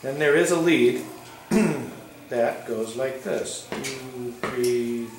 Then there is a lead that goes like this. Two, three, four,